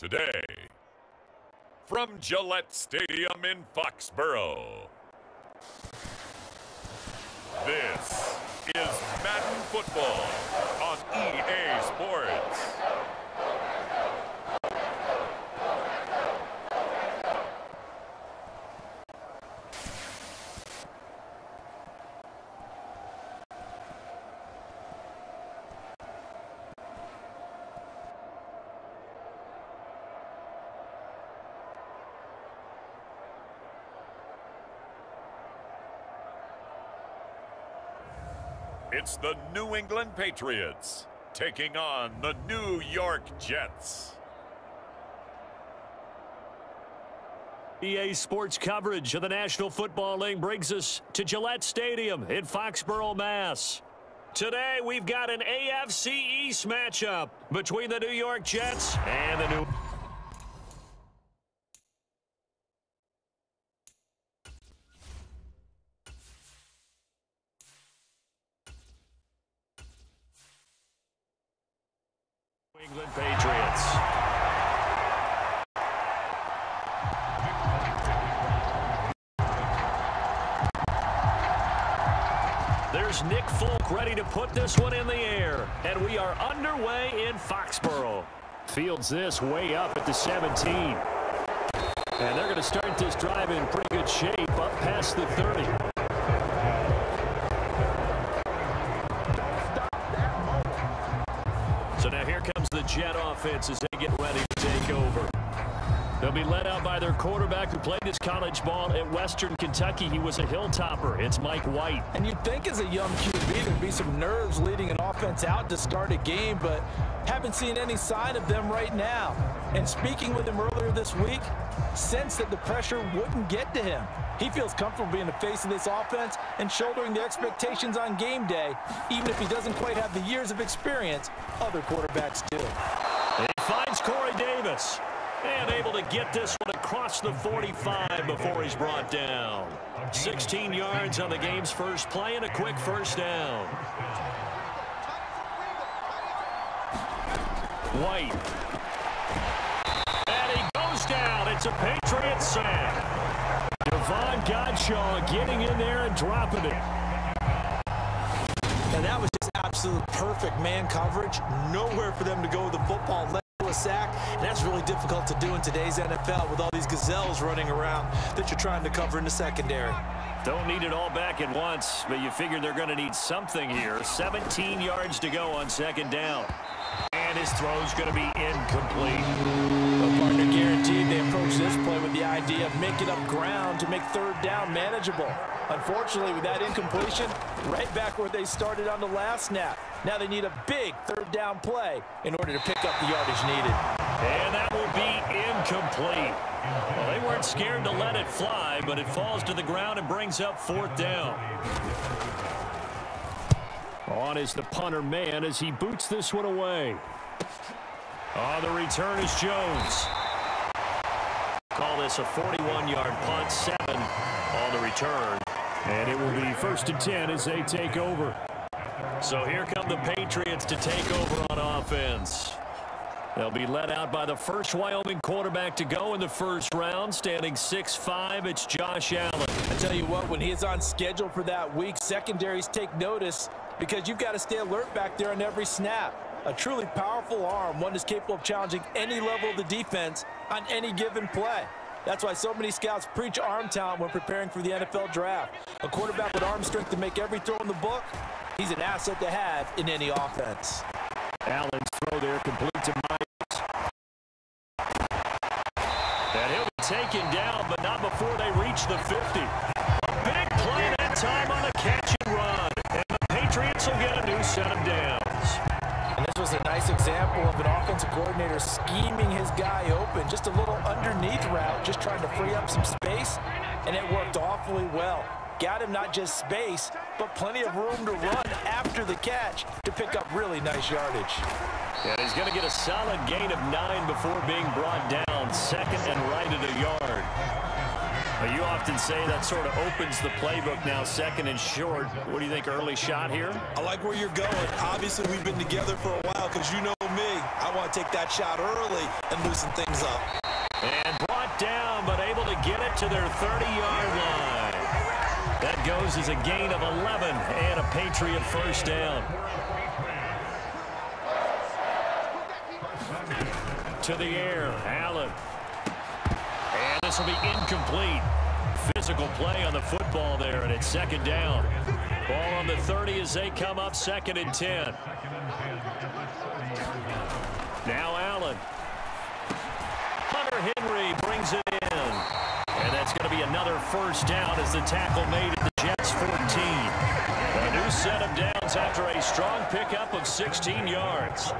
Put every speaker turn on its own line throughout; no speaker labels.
today. From Gillette Stadium in Foxborough. This is Madden Football on EA Sports. It's the New England Patriots taking on the New York Jets.
EA Sports coverage of the National Football League brings us to Gillette Stadium in Foxborough, Mass. Today, we've got an AFC East matchup between the New York Jets and the New... Fields this way up at the 17. And they're going to start this drive in pretty good shape up past the 30. So now here comes the Jet offense as they get ready to take over. They'll be led out by their quarterback who played his college ball at Western Kentucky. He was a hilltopper. It's Mike White.
And you'd think as a young QB there'd be some nerves leading an offense out to start a game, but haven't seen any sign of them right now. And speaking with him earlier this week, sensed that the pressure wouldn't get to him. He feels comfortable being the face of this offense and shouldering the expectations on game day, even if he doesn't quite have the years of experience other quarterbacks do.
He finds Corey Davis. And able to get this one across the 45 before he's brought down. 16 yards on the game's first play and a quick first down. White. And he goes down. It's a Patriot sack. Davon Godchaux getting in there and dropping it.
And that was just absolute perfect man coverage. Nowhere for them to go with the football. A sack, and that's really difficult to do in today's NFL with all these gazelles running around that you're trying to cover in the secondary.
Don't need it all back at once, but you figure they're going to need something here. 17 yards to go on second down. And his throw's going to be incomplete.
Guaranteed they approach this play with the idea of making up ground to make third down manageable. Unfortunately, with that incompletion, right back where they started on the last snap. Now they need a big third down play in order to pick up the yardage needed.
And that will be incomplete. Well, they weren't scared to let it fly, but it falls to the ground and brings up fourth down. On is the punter man as he boots this one away. On the return is Jones. Call this a 41-yard punt, seven on the return. And it will be first and 10 as they take over. So here come the Patriots to take over on offense. They'll be led out by the first Wyoming quarterback to go in the first round, standing 6'5". It's Josh Allen.
I tell you what, when he's on schedule for that week, secondaries take notice because you've got to stay alert back there on every snap. A truly powerful arm, one is capable of challenging any level of the defense on any given play. That's why so many scouts preach arm talent when preparing for the NFL draft. A quarterback with arm strength to make every throw in the book, he's an asset to have in any offense.
Allen's
nice example of an offensive coordinator scheming his guy open. Just a little underneath route, just trying to free up some space, and it worked awfully well. Got him not just space, but plenty of room to run after the catch to pick up really nice yardage.
And he's going to get a solid gain of nine before being brought down, second and right at a yard. Well, you often say that sort of opens the playbook now, second and short. What do you think, early shot here?
I like where you're going. Obviously, we've been together for a while because you know me. I
want to take that shot early and loosen things up.
And brought down, but able to get it to their 30-yard line. That goes as a gain of 11 and a Patriot first down. To the air, this will be incomplete. Physical play on the football there, and it's second down. Ball on the 30 as they come up second and 10. Now Allen. Hunter Henry brings it in. And that's going to be another first down as the tackle made at the Jets 14. A new set of downs after a strong pickup of 16 yards.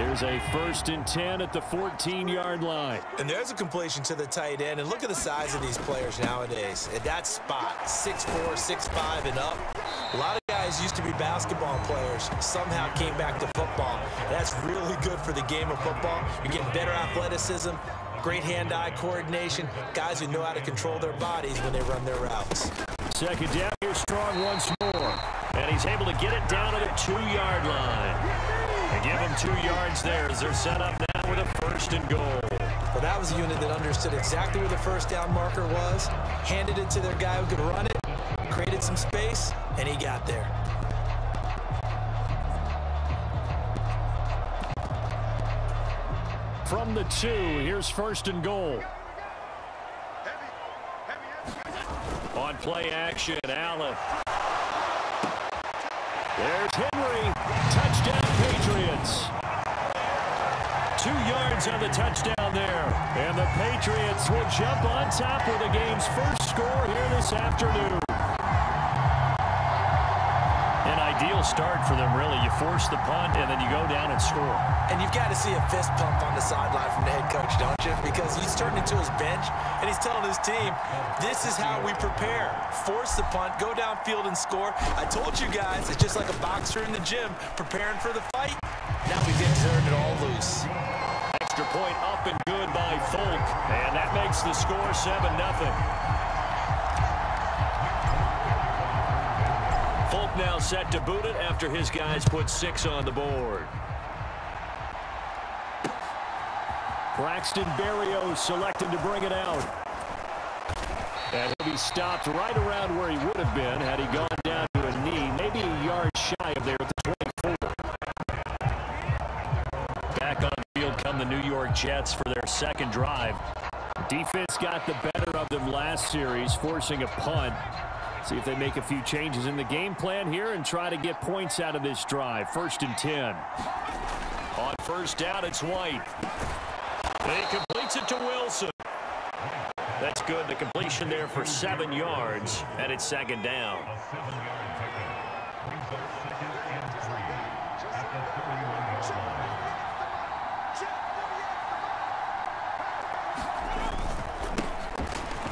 Here's a first and 10 at the 14-yard line.
And there's a completion to the tight end. And look at the size of these players nowadays. At that spot, 6'4", 6'5", and up. A lot of guys used to be basketball players, somehow came back to football. That's really good for the game of football. You're getting better athleticism, great hand-eye coordination, guys who know how to control their bodies when they run their routes.
Second down here, strong once more. And he's able to get it down to the two-yard line. Give them two yards there as they're set up now with a first and goal.
Well, that was a unit that understood exactly where the first down marker was, handed it to their guy who could run it, created some space, and he got there.
From the two, here's first and goal. On play action, Allen. There's Henry. Touchdown, Patriots. Two yards on the touchdown there. And the Patriots will jump on top with the game's first score here this afternoon. Ideal start for them, really. You force the punt, and then you go down and score.
And you've got to see a fist pump on the sideline from the head coach, don't you? Because he's turning to his bench, and he's telling his team, this is how we prepare. Force the punt, go downfield and score. I told you guys, it's just like a boxer in the gym preparing for the fight. Now we've turned it all loose.
Extra point up and good by Folk, and that makes the score 7-0. Now set to boot it after his guys put six on the board. Braxton Berrios selected to bring it out. And he'll be stopped right around where he would have been had he gone down to a knee, maybe a yard shy of there at the 24. Back on field come the New York Jets for their second drive. Defense got the better of them last series, forcing a punt. See if they make a few changes in the game plan here and try to get points out of this drive. First and 10. On first down, it's White. He completes it to Wilson. That's good. The completion there for seven yards, and it's second down.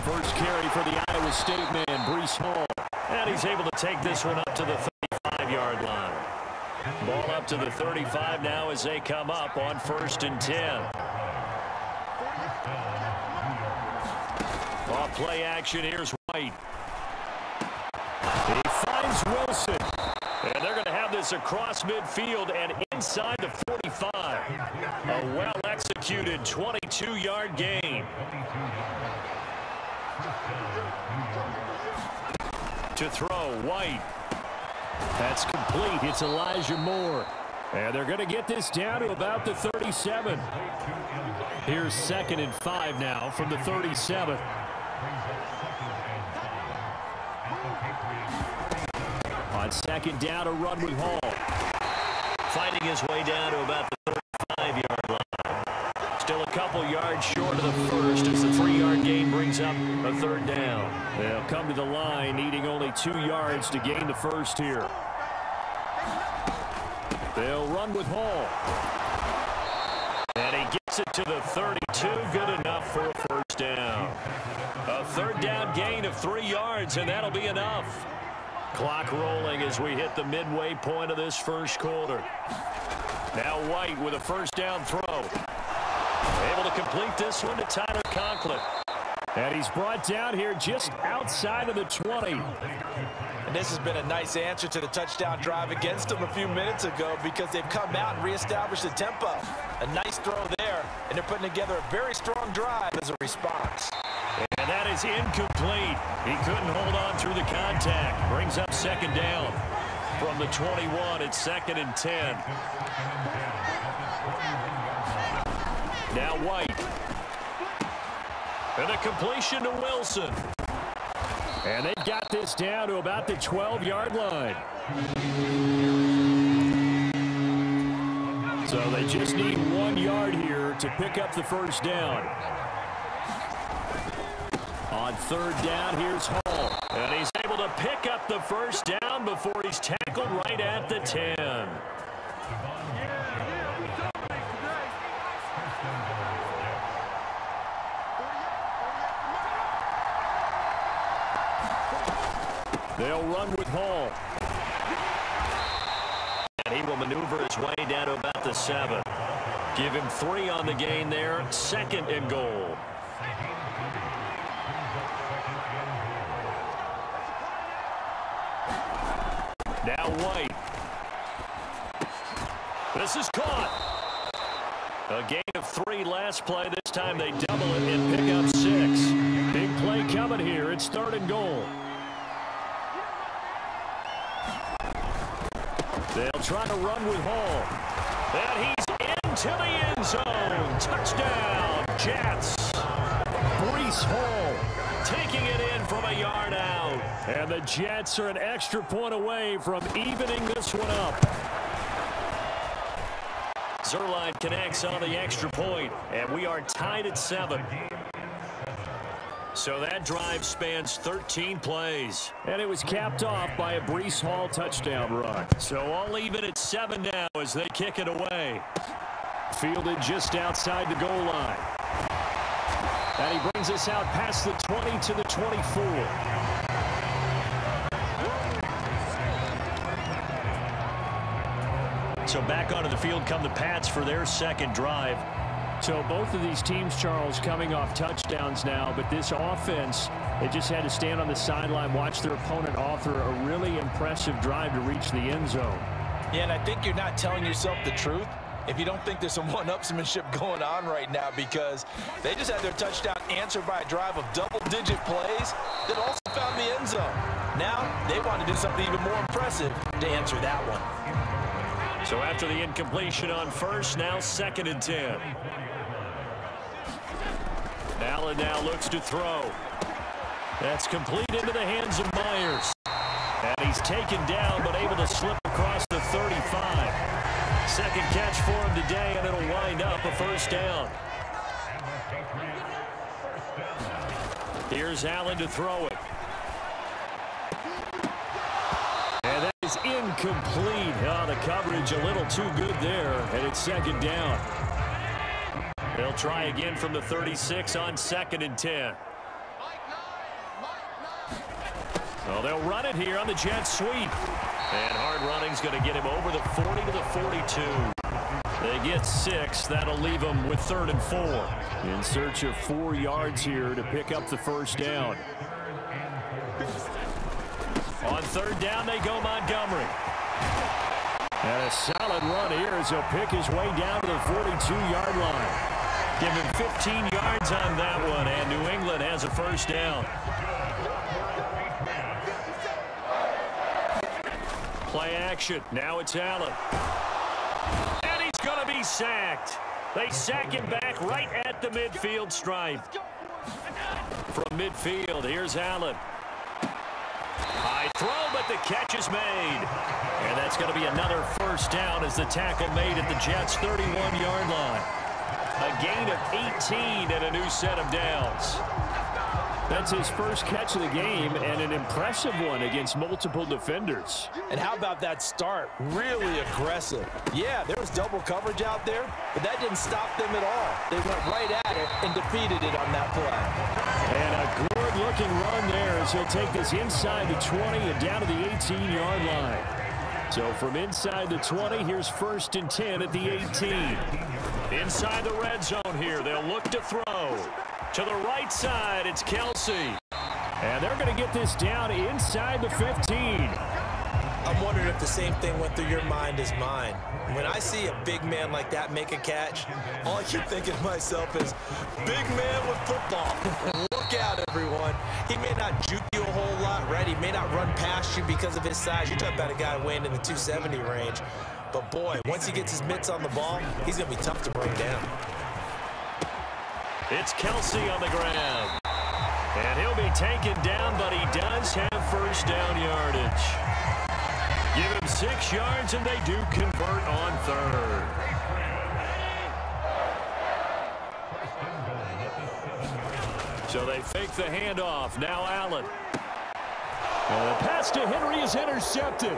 First carry for the Iowa State man, Breece Hall. And he's able to take this one up to the 35-yard line. Ball up to the 35 now as they come up on first and 10. Off play action, here's White. He finds Wilson. And they're going to have this across midfield and inside the 45. A well-executed 22-yard gain. To throw, White. That's complete. It's Elijah Moore. And they're going to get this down to about the 37. Here's second and five now from the 37. On second down, a run with Hall. Fighting his way down to about the 35-yard line. Still a couple yards short come to the line needing only two yards to gain the first here. They'll run with Hall. And he gets it to the 32. Good enough for a first down. A third down gain of three yards, and that'll be enough. Clock rolling as we hit the midway point of this first quarter. Now White with a first down throw. Able to complete this one to Tyler Conklin. And he's brought down here just outside of the 20.
And this has been a nice answer to the touchdown drive against them a few minutes ago because they've come out and reestablished the tempo. A nice throw there, and they're putting together a very strong drive as a response.
And that is incomplete. He couldn't hold on through the contact. Brings up second down. From the 21, it's second and 10. Now White. And a completion to Wilson. And they've got this down to about the 12-yard line. So they just need one yard here to pick up the first down. On third down, here's Hall. And he's able to pick up the first down before he's tackled right at the 10. They'll run with Hall. And he will maneuver his way down to about the seven. Give him three on the gain there. Second and goal. Now White. This is caught. A gain of three last play. This time they double it and pick up six. Big play coming here. It's third and goal. They'll try to run with Hall. And he's into the end zone. Touchdown, Jets. Breece Hall taking it in from a yard out. And the Jets are an extra point away from evening this one up. Zuerlein connects on the extra point, and we are tied at seven. So that drive spans 13 plays. And it was capped off by a Breece Hall touchdown run. So all even at seven now as they kick it away. Fielded just outside the goal line. And he brings us out past the 20 to the 24. So back onto the field come the Pats for their second drive. So both of these teams, Charles, coming off touchdowns now, but this offense, they just had to stand on the sideline, watch their opponent author a really impressive drive to reach the end zone.
Yeah, and I think you're not telling yourself the truth if you don't think there's some one-upsmanship going on right now because they just had their touchdown answered by a drive of double-digit plays that also found the end zone. Now they want to do something even more impressive to answer that one.
So after the incompletion on first, now second and 10. Allen now looks to throw. That's complete into the hands of Meyers. And he's taken down but able to slip across the 35. Second catch for him today, and it'll wind up a first down. Here's Allen to throw it. And that is incomplete. Oh, the coverage a little too good there, and it's second down. They'll try again from the 36 on second and 10. Well, they'll run it here on the jet sweep. And hard running's going to get him over the 40 to the 42. They get six. That'll leave them with third and four. In search of four yards here to pick up the first down. On third down, they go Montgomery. And a solid run here as he'll pick his way down to the 42-yard line. Give him 15 yards on that one, and New England has a first down. Play action. Now it's Allen. And he's going to be sacked. They sack him back right at the midfield stripe. From midfield, here's Allen. High throw, but the catch is made. And that's going to be another first down as the tackle made at the Jets' 31-yard line. A gain of 18 and a new set of downs. That's his first catch of the game and an impressive one against multiple defenders.
And how about that start? Really aggressive. Yeah, there was double coverage out there, but that didn't stop them at all. They went right at it and defeated it on that play.
And a good-looking run there as he'll take this inside the 20 and down to the 18-yard line. So from inside the 20, here's first and 10 at the 18. Inside the red zone here, they'll look to throw. To the right side, it's Kelce. And they're going to get this down inside the 15.
I'm wondering if the same thing went through your mind as mine. When I see a big man like that make a catch, all I keep thinking to myself is, big man with football. Look out, everyone. He may not juke you a whole lot, right? He may not run past you because of his size. You're talking about a guy weighing in the 270 range. But boy, once he gets his mitts on the ball, he's going to be tough to bring down.
It's Kelce on the ground. And he'll be taken down, but he does have first down yardage. Give him six yards, and they do convert on third. So they fake the handoff. Now Allen. And the pass to Henry is intercepted.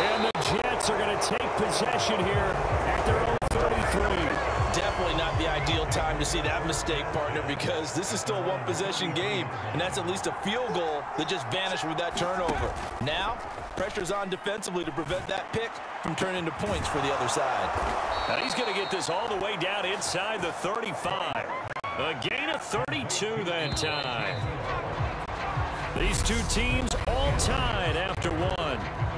And the Jets are going to take possession here at their own 33
definitely not the ideal time to see that mistake, partner, because this is still a one-possession game, and that's at least a field goal that just vanished with that turnover. Now, pressure's on defensively to prevent that pick from turning into points for the other side.
Now he's going to get this all the way down inside the 35. A gain of 32 that time. These two teams all tied after one.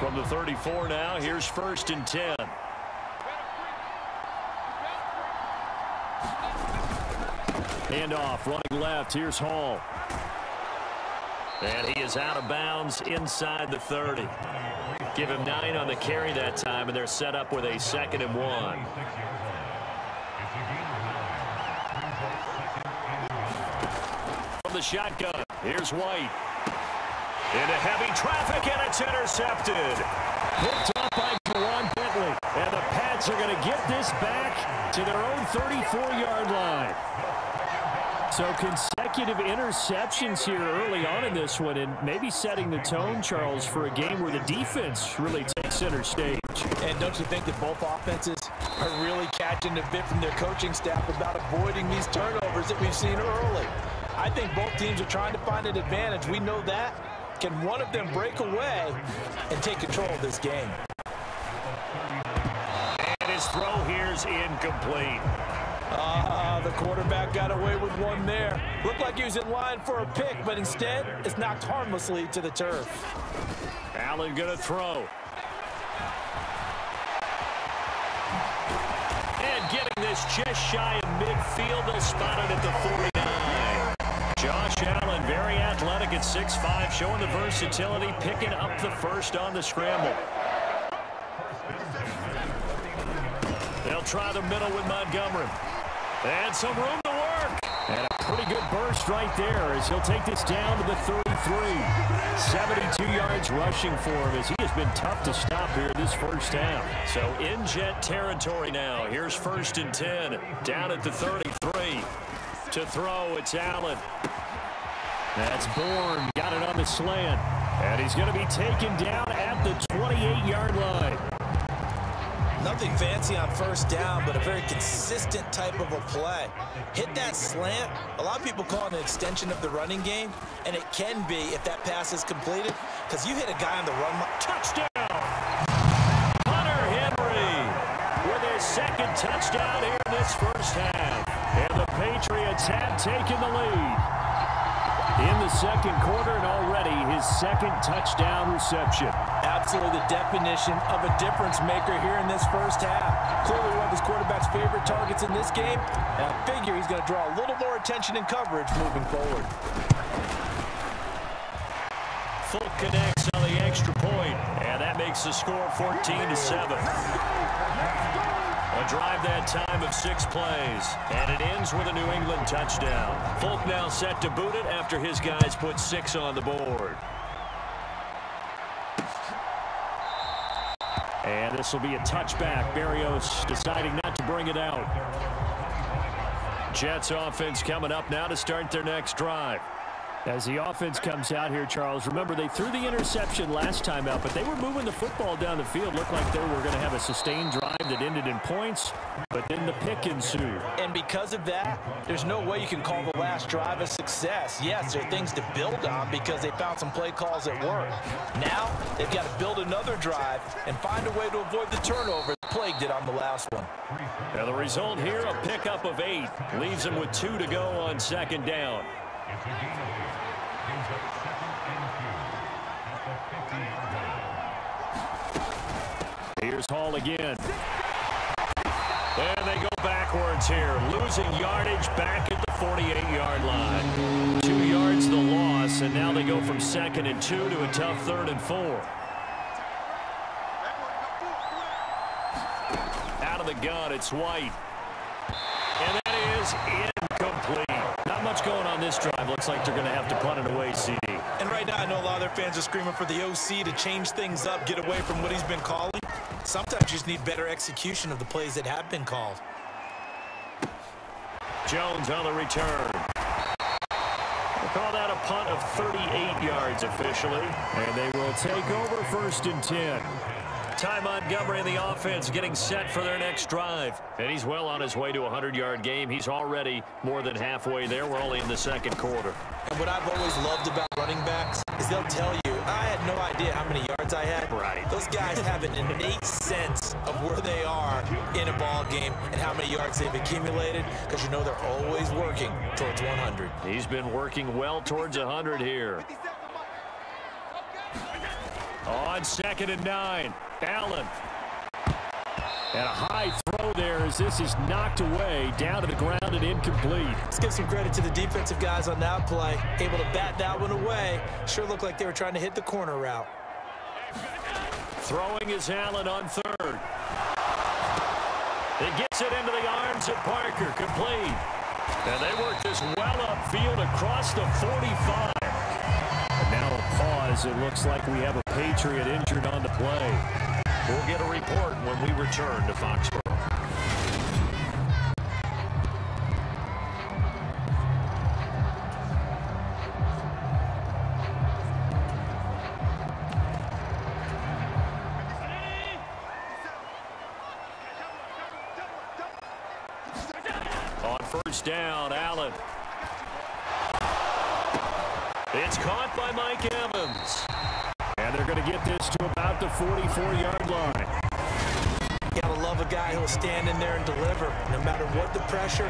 From the 34 now, here's first and 10. Hand off, running left. Here's Hall. And he is out of bounds inside the 30. Give him nine on the carry that time, and they're set up with a second and one. From the shotgun, here's White. Into heavy traffic, and it's intercepted. Picked up by Ja'Whaun Bentley. And the Pats are going to get this back to their own 34-yard line. So consecutive interceptions here early on in this one, and maybe setting the tone, Charles, for a game where the defense really takes center stage.
And don't you think that both offenses are really catching a bit from their coaching staff about avoiding these turnovers that we've seen early? I think both teams are trying to find an advantage. We know that. Can one of them break away and take control of this game?
And his throw here's incomplete.
Uh, the quarterback got away with one there. Looked like he was in line for a pick, but instead it's knocked harmlessly to the turf.
Allen going to throw. And getting this just shy of midfield. They'll spot it at the 49. Josh Allen, very athletic at 6'5", showing the versatility, picking up the first on the scramble. They'll try the middle with Montgomery. And some room to work. And a pretty good burst right there as he'll take this down to the 33. 72 yards rushing for him as he has been tough to stop here this first half. So in jet territory now. Here's first and 10. Down at the 33. To throw, it's Allen. That's Bourne. Got it on the slant. And he's going to be taken down at the 28-yard line.
Nothing fancy on first down, but a very consistent type of a play. Hit that slant. A lot of people call it an extension of the running game, and it can be if that pass is completed, because you hit a guy on the run.
Touchdown! Hunter Henry with his second touchdown here in this first half. And the Patriots have taken the lead in the second quarter and already his second touchdown reception.
Absolutely the definition of a difference maker here in this first half. Clearly one of his quarterback's favorite targets in this game. And I figure he's going to draw a little more attention and coverage moving forward.
Folk connects on the extra point, and that makes the score 14 to 7. A drive that time of six plays, and it ends with a New England touchdown. Folk now set to boot it after his guys put six on the board. And this will be a touchback. Berrios deciding not to bring it out. Jets offense coming up now to start their next drive. As the offense comes out here, Charles, remember they threw the interception last time out, but they were moving the football down the field. Looked like they were going to have a sustained drive that ended in points, but then the pick ensued.
And because of that, there's no way you can call the last drive a success. Yes, there are things to build on because they found some play calls that work. Now, they've got to build another drive and find a way to avoid the turnover that plagued it on the last one.
Now the result here, a pickup of eight. Leaves them with two to go on second down. Here's Hall again. And they go backwards here. Losing yardage back at the 48-yard line. Two yards the loss, and now they go from second and two to a tough third and four. Out of the gun, it's White. And that is incomplete. Not much going on this drive. Looks like they're going to have to punt it away, CD.
And right now, I know a lot of their fans are screaming for the OC to change things up, get away from what he's been calling. Sometimes you just need better execution of the plays that have been called.
Jones on the return. We'll call that a punt of 38 yards officially. And they will take over first and 10. Ty Montgomery in the offense getting set for their next drive. And he's well on his way to a 100-yard game. He's already more than halfway there. We're only in the second quarter.
And what I've always loved about running backs is they'll tell you, I had no idea how many yards I had.
Right.
Those guys have an innate sense of where they are in a ball game and how many yards they've accumulated because you know they're always working towards 100.
He's been working well towards 100 here. On second and nine, Allen. And a high throw there as this is knocked away, down to the ground and incomplete.
Let's give some credit to the defensive guys on that play. Able to bat that one away. Sure looked like they were trying to hit the corner route.
Throwing is Allen on third. It gets it into the arms of Parker, complete. And they work this well upfield across the 45. And now a pause. It looks like we have a Patriot injured on the play. We'll get a report when we return to Foxborough. On first down, Allen. It's caught by Mike Evans. And they're going to get this to about the 44-yard line.
You gotta love a guy who'll stand in there and deliver. No matter what the pressure,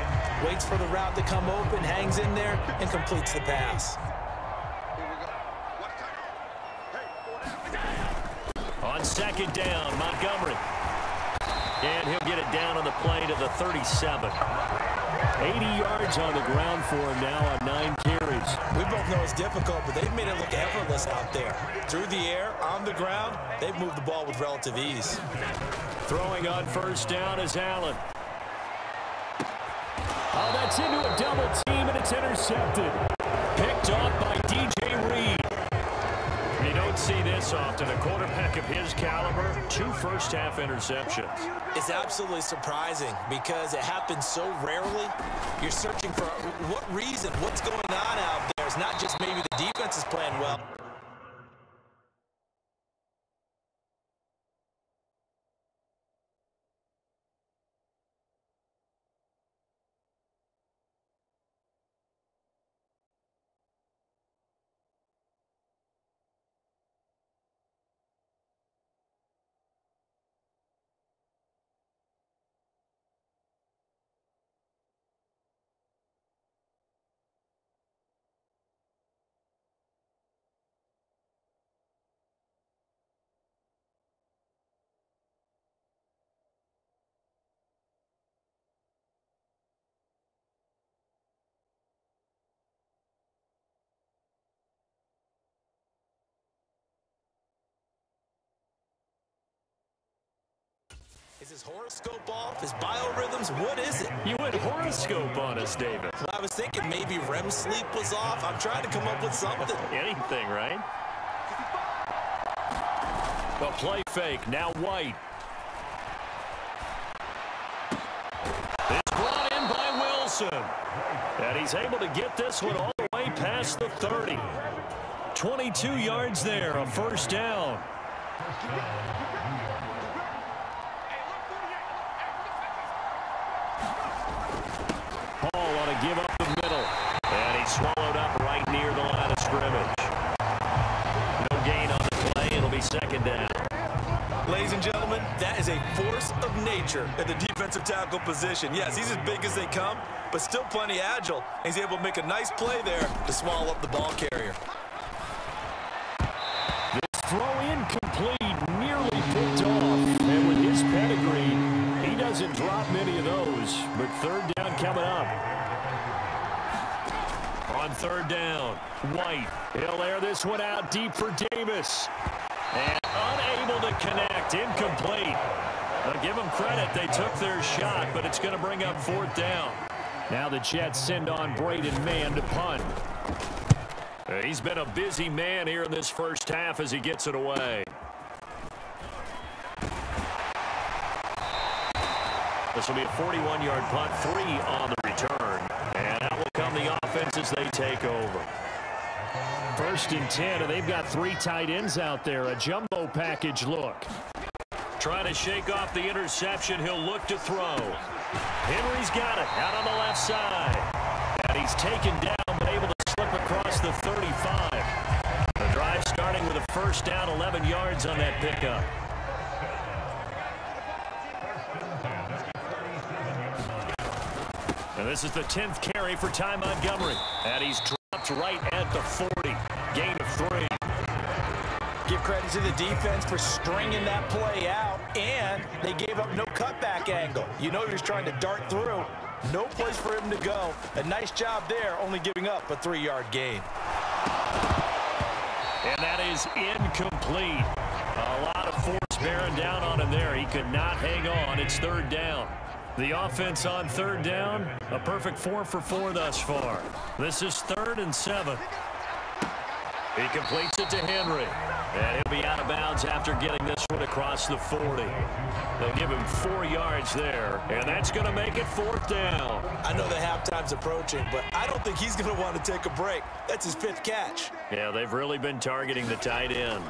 waits for the route to come open, hangs in there, and completes the pass.
On second down, Montgomery. And he'll get it down on the play to the 37. 80 yards on the ground for him now on nine.
We both know it's difficult, but they've made it look effortless out there. Through the air, on the ground, they've moved the ball with relative ease.
Throwing on first down is Allen. Oh, that's into a double team, and it's intercepted. Picked off by D.J. Reed. You don't see this often. A quarterback of his caliber, two first-half interceptions.
It's absolutely surprising because it happens so rarely. You're searching for what reason, what's going on It's not just maybe the defense is playing well. Is his horoscope off? His biorhythms? What is it?
You went horoscope on us, David.
Well, I was thinking maybe REM sleep was off. I'm trying to come up with something.
Anything, right? The play fake, now White. It's brought in by Wilson. And he's able to get this one all the way past the 30. 22 yards there, a first down. Hall want to give up the middle. And he swallowed up right near the line of scrimmage. No gain on the play. It'll be second down.
ladies and gentlemen, that is a force of nature at the defensive tackle position. Yes, he's as big as they come, but still plenty agile. He's able to make a nice play there to swallow up the ball carrier.
This throw incomplete, nearly picked off. And with his pedigree, he doesn't drop many of those. But third down coming up. On third down, White. He'll air this one out deep for Davis. And unable to connect. Incomplete. I'll give them credit. They took their shot, but it's going to bring up fourth down. Now the Jets send on Braden Mann to punt. He's been a busy man here in this first half as he gets it away. This will be a 41-yard punt, three on the return. Will come the offense as they take over. First and 10, and they've got three tight ends out there. A jumbo package look. Trying to shake off the interception. He'll look to throw. Henry's got it out on the left side. And he's taken down, but able to slip across the 35. The drive starting with a first down, 11 yards on that pickup. And this is the 10th carry for Ty Montgomery. And he's dropped right at the 40. Gain of three.
Give credit to the defense for stringing that play out, and they gave up no cutback angle. You know he was trying to dart through. No place for him to go. A nice job there, only giving up a three-yard gain.
And that is incomplete. A lot of force bearing down on him there. He could not hang on. It's third down. The offense on third down, a perfect four for four thus far. This is third and seven. He completes it to Henry. And he'll be out of bounds after getting this one across the 40. They'll give him four yards there, and that's going to make it fourth down.
I know the halftime's approaching, but I don't think he's going to want to take a break. That's his fifth catch.
Yeah, they've really been targeting the tight end.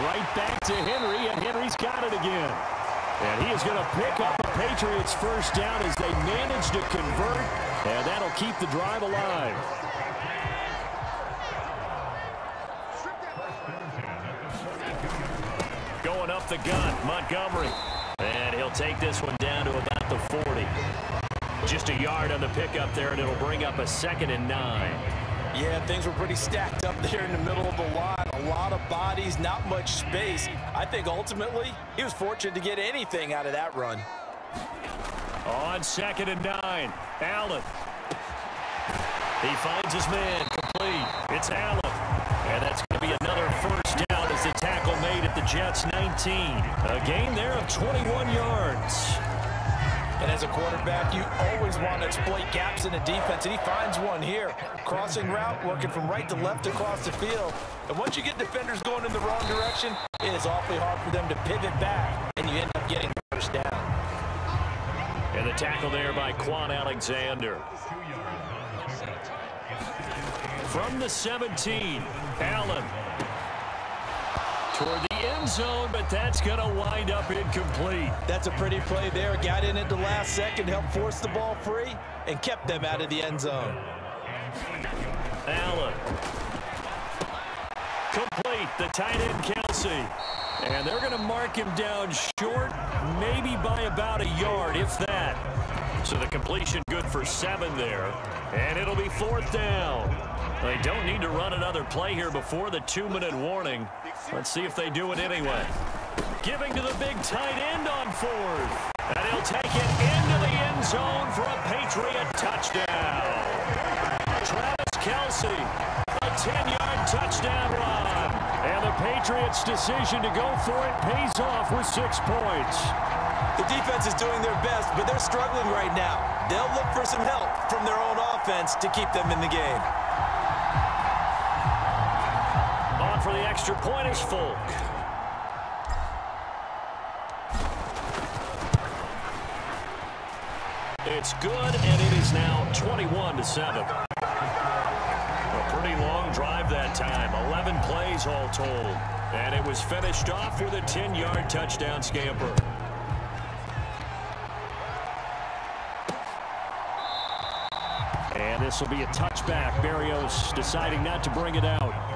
Right back to Henry, and Henry's got it again. And he is going to pick up the Patriots' first down as they manage to convert, and that'll keep the drive alive. Going up the gut, Montgomery. And he'll take this one down to about the 40. Just a yard on the pickup there, and it'll bring up a second and nine.
Yeah, things were pretty stacked up there in the middle of the line. A lot of bodies, not much space. I think ultimately he was fortunate to get anything out of that run.
On second and nine, Allen. He finds his man complete. It's Allen. And that's going to be another first down as the tackle made at the Jets 19. A gain there of 21 yards.
As a quarterback, you always want to exploit gaps in the defense, and he finds one here. Crossing route, working from right to left across the field. And once you get defenders going in the wrong direction, it is awfully hard for them to pivot back, and you end up getting first down.
And the tackle there by Kwon Alexander. From the 17, Allen. Toward the end zone, but that's going to wind up incomplete.
That's a pretty play there. Got in at the last second, helped force the ball free, and kept them out of the end zone.
Allen. Complete, the tight end Kelce. And they're going to mark him down short, maybe by about a yard, if that. So the completion good for seven there. And it'll be fourth down. They don't need to run another play here before the two-minute warning. Let's see if they do it anyway. Giving to the big tight end on fourth. And he'll take it into the end zone for a Patriot touchdown. Travis Kelce, a 10-yard touchdown run. And the Patriots' decision to go for it pays off with six points.
The defense is doing their best, but they're struggling right now. They'll look for some help from their own offense to keep them in the game.
For the extra point is Folk. It's good, and it is now 21 to 7. A pretty long drive that time. 11 plays all told. And it was finished off with a 10-yard touchdown scamper. And this will be a touchback. Berrios deciding not to bring it out.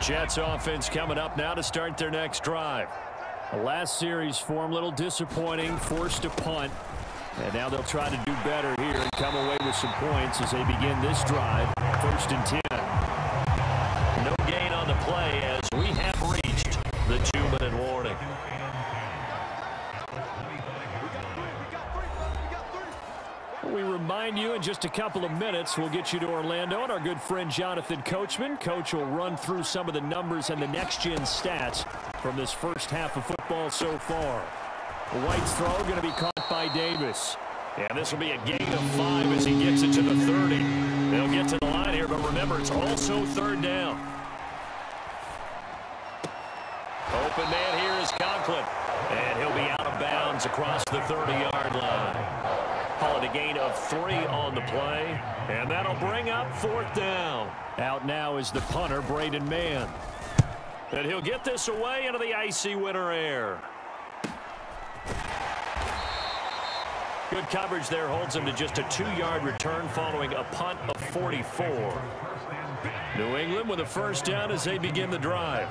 Jets offense coming up now to start their next drive. The last series form, a little disappointing, forced to punt. And now they'll try to do better here and come away with some points as they begin this drive. First and 10. Just a couple of minutes, we'll get you to Orlando and our good friend Jonathan Coachman. Coach will run through some of the numbers and the next-gen stats from this first half of football so far. White's throw going to be caught by Davis. And this will be a gain of five as he gets it to the 30. They'll get to the line here, but remember, it's also third down. Open man here is Conklin. And he'll be out of bounds across the 30-yard line. Call it a gain of three on the play. And that'll bring up fourth down. Out now is the punter, Braden Mann. And he'll get this away into the icy winter air. Good coverage there holds him to just a two-yard return following a punt of 44. New England with a first down as they begin the drive.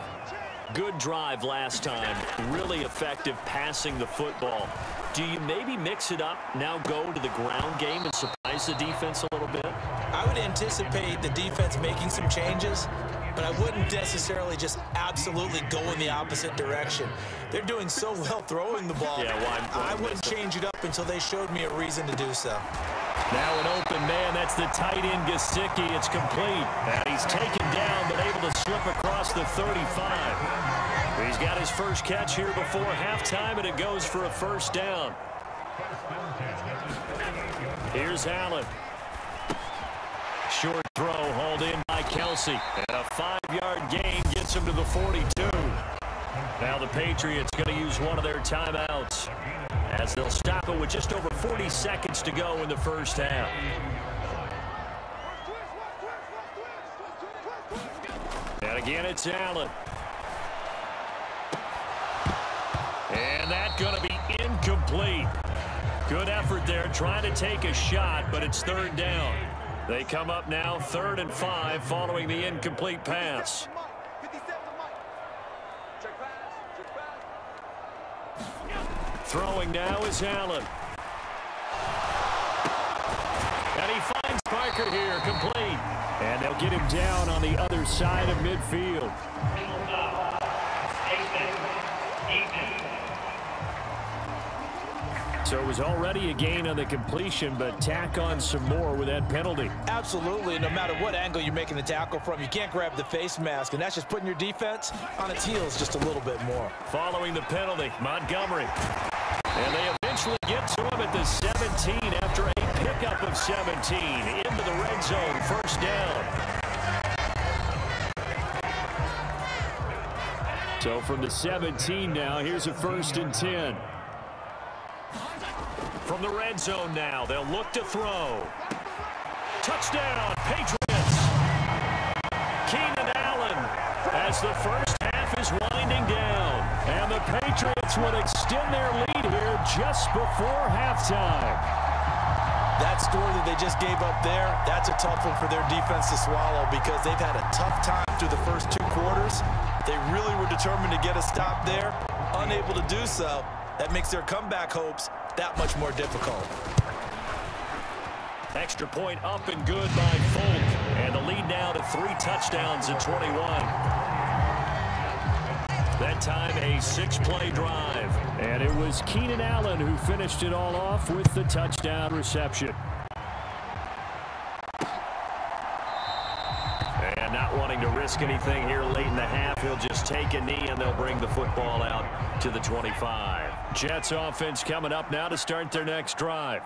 Good drive last time. Really effective passing the football. Do you maybe mix it up, now go to the ground game and surprise the defense a little bit?
I would anticipate the defense making some changes, but I wouldn't necessarily just absolutely go in the opposite direction. They're doing so well throwing the ball.
Yeah, well,
I wouldn't change it up until they showed me a reason to do so.
Now an open man. That's the tight end, Gesicki. It's complete. And he's taken down, but able to slip across the 35. He's got his first catch here before halftime, and it goes for a first down. Here's Allen. Short throw hauled in by Kelce. And a five-yard gain gets him to the 42. Now the Patriots going to use one of their timeouts as they'll stop it with just over 40 seconds to go in the first half. And again, it's Allen. And that going to be incomplete. Good effort there trying to take a shot, but it's third down. They come up now third and five following the incomplete pass. Throwing now is Allen. And he finds Parker here, complete. And they'll get him down on the other side of midfield. So it was already a gain on the completion, but tack on some more with that penalty.
Absolutely. No matter what angle you're making the tackle from, you can't grab the face mask, and that's just putting your defense on its heels just a little bit more.
Following the penalty, Montgomery. And they eventually get to him at the 17 after a pickup of 17 into the red zone. First down. So from the 17 now, here's a first and 10. From the red zone now, they'll look to throw. Touchdown, Patriots. Keenan Allen as the first half is winding down. And the Patriots would extend their lead here just before halftime.
That score that they just gave up there, that's a tough one for their defense to swallow because they've had a tough time through the first two quarters. They really were determined to get a stop there, unable to do so. That makes their comeback hopes that much more difficult.
Extra point up and good by Folk. And the lead now to three touchdowns in 21. That time a six-play drive. And it was Keenan Allen who finished it all off with the touchdown reception. And not wanting to risk anything here late in the half, he'll just take a knee and they'll bring the football out to the 25. Jets offense coming up now to start their next drive.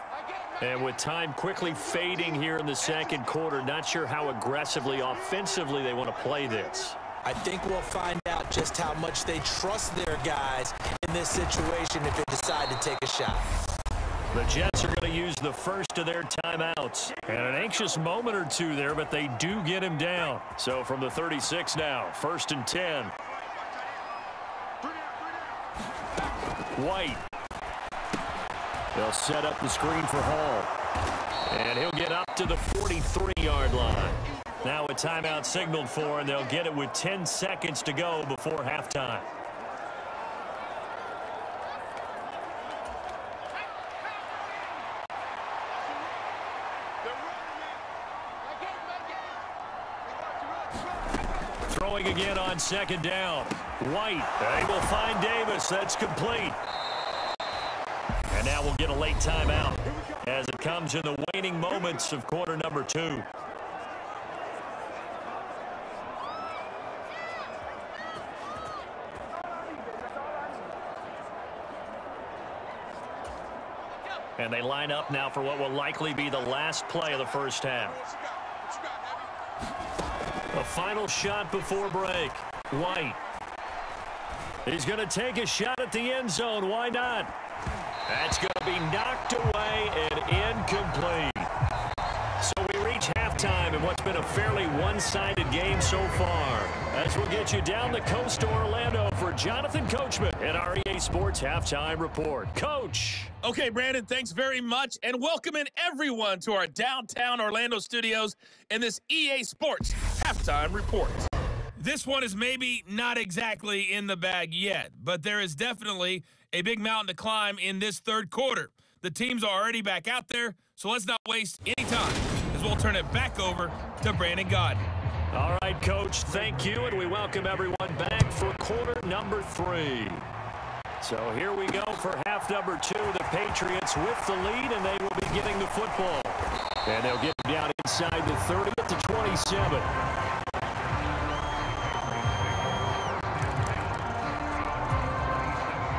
And with time quickly fading here in the second quarter, not sure how aggressively, offensively they want to play this.
I think we'll find out just how much they trust their guys in this situation if they decide to take a shot.
The Jets are going to use the first of their timeouts. And an anxious moment or two there, but they do get him down. So from the 36 now, first and 10. White. They'll set up the screen for Hall. And he'll get up to the 43-yard line. Now a timeout signaled for, and they'll get it with 10 seconds to go before halftime. Throwing again on second down. White able to find Davis. That's complete. And now we'll get a late timeout as it comes in the waning moments of quarter number two. And they line up now for what will likely be the last play of the first half. A final shot before break. White. He's going to take a shot at the end zone. Why not? That's going to be knocked away and incomplete. So we reach halftime in what's been a fairly one-sided game so far. As we'll get you down the coast to Orlando for Jonathan Coachman at our EA Sports Halftime Report. Coach.
Okay, Brandon, thanks very much. And welcome in everyone to our downtown Orlando studios in this EA Sports Halftime Report. This one is maybe not exactly in the bag yet, but there is definitely a big mountain to climb in this third quarter. The teams are already back out there, so let's not waste any time as we'll turn it back over to Brandon Gaudin.
All right, Coach, thank you, and we welcome everyone back for quarter number three. So here we go for half number two. The Patriots with the lead, and they will be getting the football. And they'll get down inside the 30 to 27.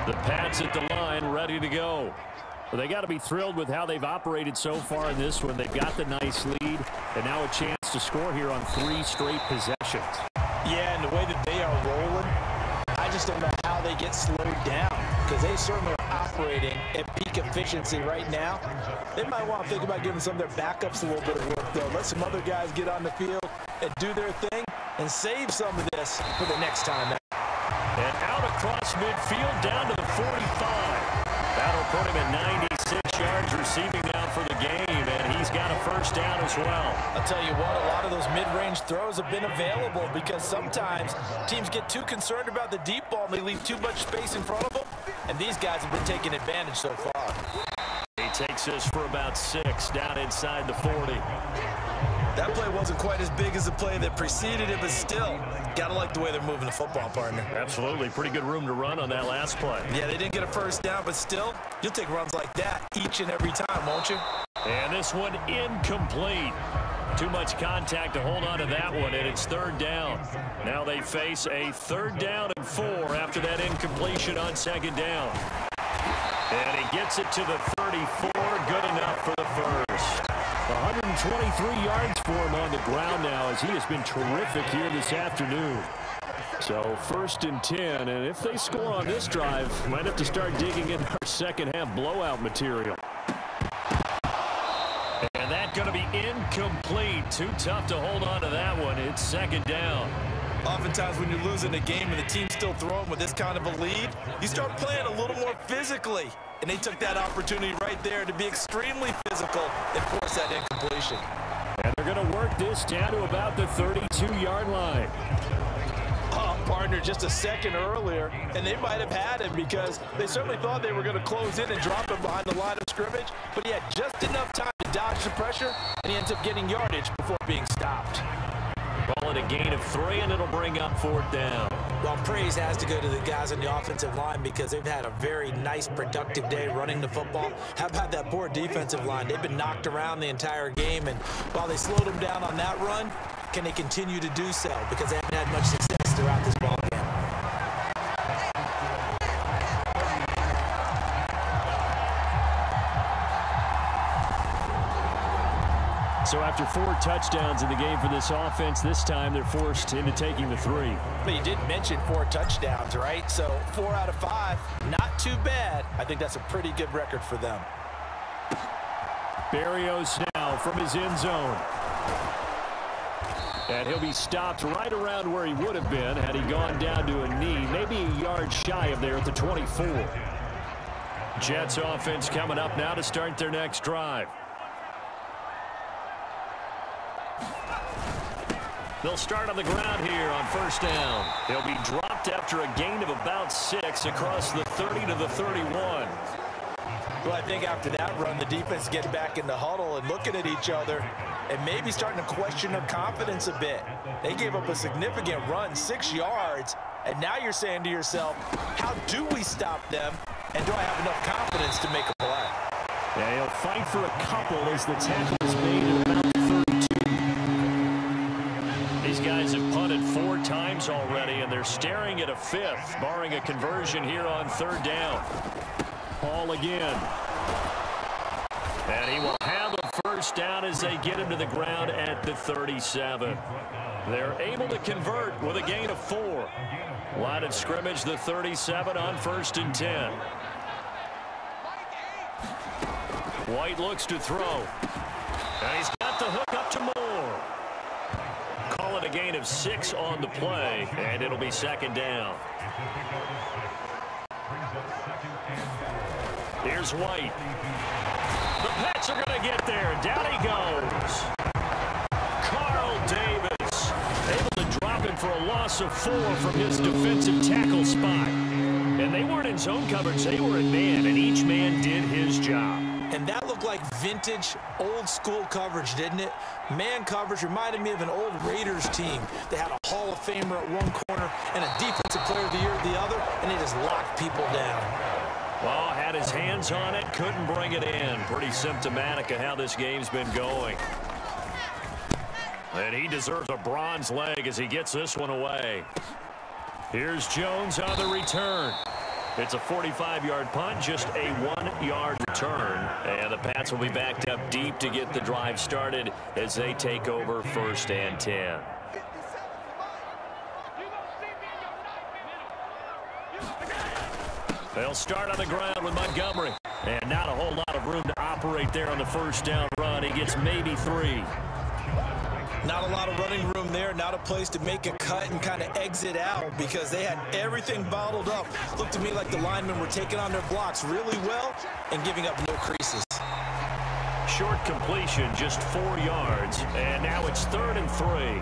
The Pats at the line, ready to go. Well, they got to be thrilled with how they've operated so far in this one. They've got the nice lead, and now a chance to score here on three straight possessions.
Yeah, and the way that they are rolling, I just don't know how they get slowed down because they certainly are operating at peak efficiency right now. They might want to think about giving some of their backups a little bit of work, though. Let some other guys get on the field and do their thing and save some of this for the next time.
And out across midfield down to receiving now for the game, and he's got a first down as well.
I'll tell you what, a lot of those mid-range throws have been available because sometimes teams get too concerned about the deep ball and they leave too much space in front of them, and these guys have been taking advantage so far.
He takes us for about six down inside the 40.
That play wasn't quite as big as the play that preceded it, but still, gotta like the way they're moving the football, partner.
Absolutely. Pretty good room to run on that last play.
Yeah, they didn't get a first down, but still, you'll take runs like that each and every time, won't you?
And this one incomplete. Too much contact to hold on to that one, and it's third down. Now they face a third down and four after that incompletion on second down. And he gets it to the 34. Good enough for the first. 123 yards for him on the ground now as he has been terrific here this afternoon. So first and 10, and if they score on this drive, might have to start digging in our second half blowout material. And that going to be incomplete. Too tough to hold on to that one. It's second down.
Oftentimes when you're losing a game and the team's still throwing with this kind of a lead, you start playing a little more physically. And they took that opportunity right there to be extremely physical and force that incompletion.
And they're going to work this down to about the 32-yard line.
Oh, partner, just a second earlier, and they might have had him because they certainly thought they were going to close in and drop him behind the line of scrimmage, but he had just enough time to dodge the pressure, and he ends up getting yardage before being stopped.
Ball at a gain of three, and it'll bring up fourth down.
Well, praise has to go to the guys on the offensive line because they've had a very nice, productive day running the football. How about that poor defensive line? They've been knocked around the entire game, and while they slowed them down on that run, can they continue to do so? Because they haven't had much success throughout this ball game.
So after four touchdowns in the game for this offense, this time they're forced into taking the three.
But you did mention four touchdowns, right? So four out of five, not too bad. I think that's a pretty good record for them.
Berrios now from his end zone. And he'll be stopped right around where he would have been had he gone down to a knee, maybe a yard shy of there at the 24. Jets offense coming up now to start their next drive. They'll start on the ground here on first down. They'll be dropped after a gain of about six across the 30 to the 31.
Well, I think after that run, the defense get back in the huddle and looking at each other and maybe starting to question their confidence a bit. They gave up a significant run, six yards, and now you're saying to yourself, how do we stop them, and do I have enough confidence to make a play?
Yeah, he'll fight for a couple as the tackle is made These guys have punted four times already, and they're staring at a fifth, barring a conversion here on third down. Paul again. And he will have a first down as they get him to the ground at the 37. They're able to convert with a gain of four. Line of scrimmage, the 37 on first and 10. White looks to throw. And he's got the hook up to Moore. Gain of six on the play, and it'll be second down. Here's White. The Pats are going to get there. Down he goes. Carl Davis able to drop him for a loss of four from his defensive tackle spot. And they weren't in zone coverage. They were in man, and each man did his job.
And that looked like vintage, old-school coverage, didn't it? Man coverage reminded me of an old Raiders team. They had a Hall of Famer at one corner and a Defensive Player of the Year at the other, and they just locked people down.
Well, had his hands on it, couldn't bring it in. Pretty symptomatic of how this game's been going. And he deserves a bronze leg as he gets this one away. Here's Jones on the return. It's a 45-yard punt, just a one-yard return. And the Pats will be backed up deep to get the drive started as they take over first and 10. They'll start on the ground with Montgomery. And not a whole lot of room to operate there on the first down run. He gets maybe three.
Not a lot of running room there. Not a place to make a cut and kind of exit out because they had everything bottled up. Looked to me like the linemen were taking on their blocks really well and giving up no creases.
Short completion, just four yards. And now it's third and three.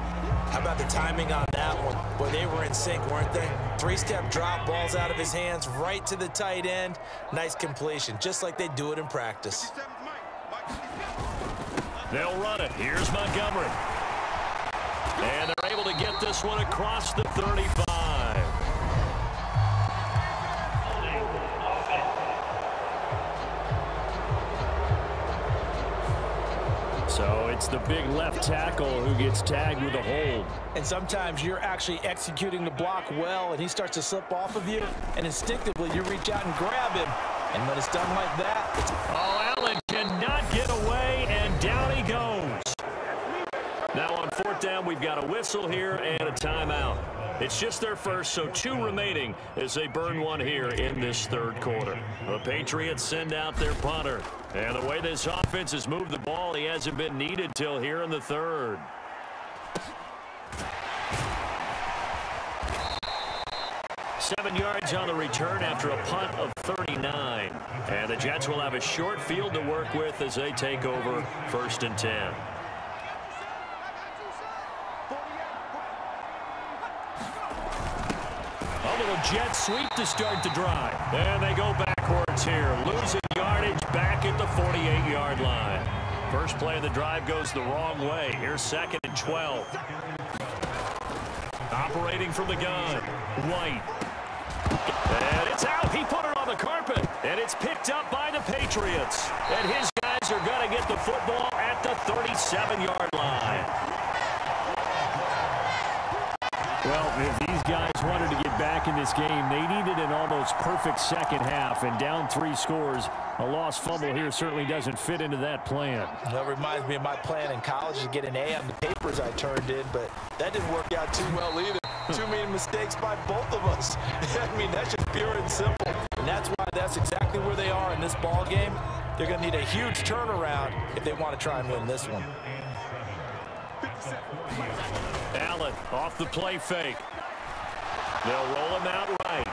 How about the timing on that one? Boy, they were in sync, weren't they? Three-step drop, balls out of his hands, right to the tight end. Nice completion, just like they do it in practice.
They'll run it. Here's Montgomery. And they're able to get this one across the 35. So it's the big left tackle who gets tagged with a hold.
And sometimes you're actually executing the block well, and he starts to slip off of you, and instinctively you reach out and grab him. And when it's done like that,
we've got a whistle here and a timeout. It's just their first, so two remaining as they burn one here in this third quarter. The Patriots send out their punter. And the way this offense has moved the ball, he hasn't been needed till here in the third. Seven yards on the return after a punt of 39. And the Jets will have a short field to work with as they take over first and 10. Jet sweep to start the drive. And they go backwards here. Losing yardage back at the 48-yard line. First play of the drive goes the wrong way. Here's second and 12. Operating from the gun. White. And it's out. He put it on the carpet. And it's picked up by the Patriots. And his guys are going to get the football at the 37-yard line. Well, if these guys wanted to get back in this game, they needed an almost perfect second half. And down three scores, a lost fumble here certainly doesn't fit into that plan.
That reminds me of my plan in college to get an A on the papers I turned in, but that didn't work out too well either. Too many mistakes by both of us. I mean, that's just pure and simple. And that's why that's exactly where they are in this ball game. They're going to need a huge turnaround if they want to try and win this one.
Allen off the play fake. They'll roll him out right.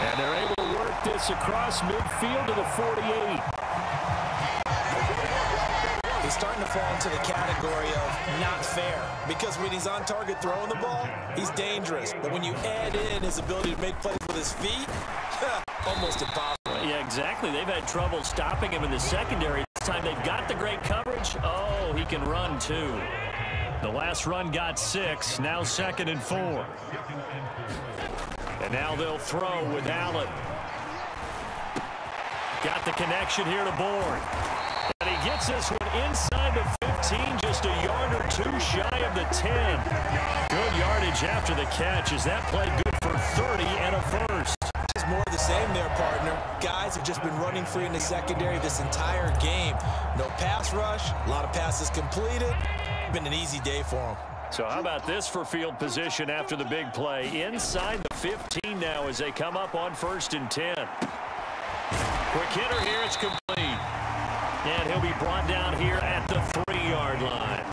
And they're able to work this across midfield to the 48.
He's starting to fall into the category of not fair. because when he's on target throwing the ball, he's dangerous. But when you add in his ability to make plays with his feet, almost impossible.
Yeah, exactly. They've had trouble stopping him in the secondary. This time they've got the great coverage. Oh, he can run too. The last run got six. Now second and four. And now they'll throw with Allen. Got the connection here to Bourne. And he gets this one inside the 15, just a yard or two shy of the 10. Good yardage after the catch. Is that play good for 30 and a first?
Just more of the same there, partner. Guys have just been running free in the secondary this entire game. No pass rush, a lot of passes completed. Been an easy day for them.
So how about this for field position after the big play? Inside the 15 now as they come up on first and 10. Quick hitter here, it's complete. And he'll be brought down here at the three-yard line.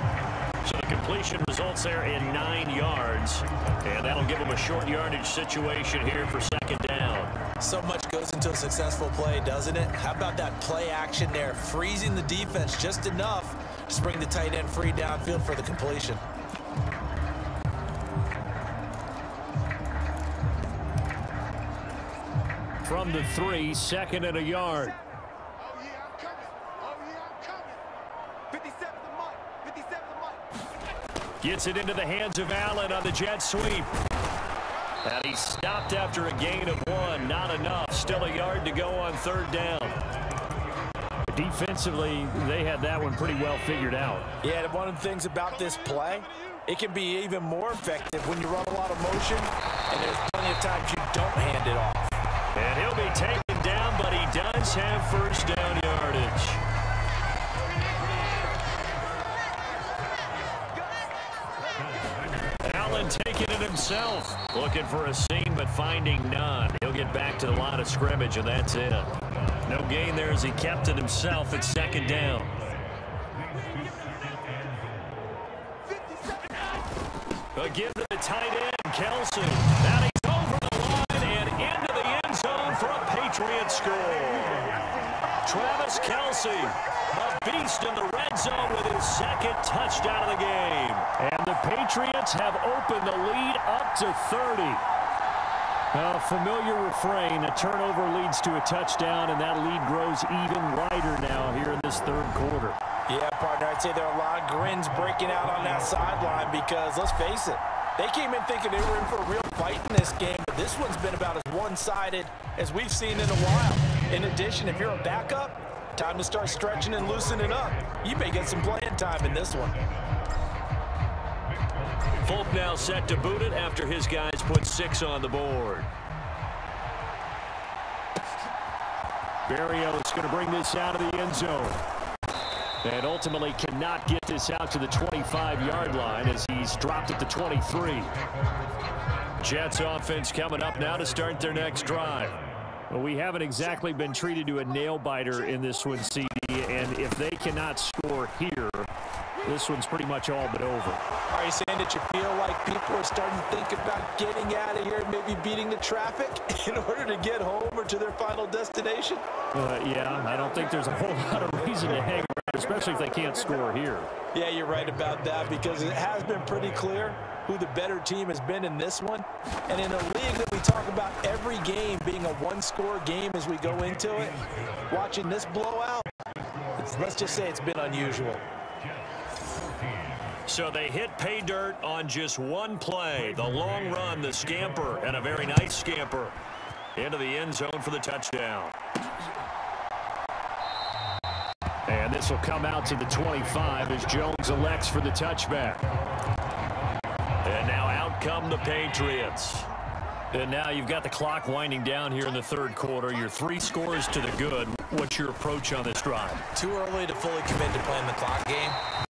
So the completion results there in nine yards. And that'll give them a short yardage situation here for second down.
So much goes into a successful play, doesn't it? How about that play action there? Freezing the defense just enough to bring the tight end free downfield for the completion.
From the three, second and a yard. Gets it into the hands of Allen on the jet sweep. And he stopped after a gain of one. Not enough. Still a yard to go on third down. Defensively, they had that one pretty well figured out.
Yeah, one of the things about this play, it can be even more effective when you run a lot of motion, and there's plenty of times you don't hand it off.
And he'll be taken down, but he does have first down yardage. Allen taking it himself. Looking for a seam, but finding none. He'll get back to the line of scrimmage, and that's it. No gain there as he kept it himself at second down. Again to the tight end, Kelce. Now he's over the line and into the end zone for a Patriot score. Travis Kelce, a beast in the red zone with his second touchdown of the game. And the Patriots have opened the lead up to 30. A familiar refrain, a turnover leads to a touchdown, and that lead grows even wider now here in this third quarter.
Yeah, partner, I'd say there are a lot of grins breaking out on that sideline because, let's face it, they came in thinking they were in for a real fight in this game, but this one's been about as one-sided as we've seen in a while. In addition, if you're a backup, time to start stretching and loosening up. You may get some playing time in this one.
Folk now set to boot it after his guys put six on the board. Berrios going to bring this out of the end zone. And ultimately cannot get this out to the 25-yard line as he's dropped at the 23. Jets offense coming up now to start their next drive. Well, we haven't exactly been treated to a nail-biter in this one, CD, and if they cannot score here, this one's pretty much all but over.
Are you saying that you feel like people are starting to think about getting out of here and maybe beating the traffic in order to get home or to their final destination?
Uh, yeah, I don't think there's a whole lot of reason to hang around, especially if they can't score here.
Yeah, you're right about that because it has been pretty clear who the better team has been in this one. And in a league that we talk about every game being a one-score game as we go into it, watching this blowout, let's just say it's been unusual.
So they hit pay dirt on just one play. The long run, the scamper, and a very nice scamper into the end zone for the touchdown. And this will come out to the 25 as Jones elects for the touchback. And now out come the Patriots. And now you've got the clock winding down here in the third quarter. Your three scores to the good. What's your approach on this drive?
Too early to fully commit to playing the clock game.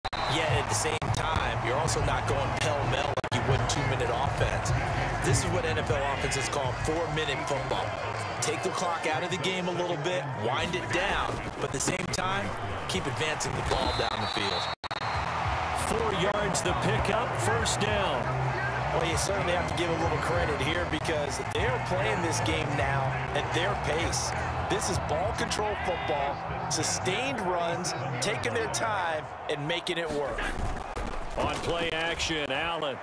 The same time, you're also not going pell-mell like you would two-minute offense. This is what NFL offenses call four-minute football. Take the clock out of the game a little bit, wind it down, but at the same time, keep advancing the ball down the field.
Four yards the pickup, first down.
Well, you certainly have to give a little credit here because they're playing this game now at their pace. This is ball control football, sustained runs, taking their time, and making it work.
On play action, Allen.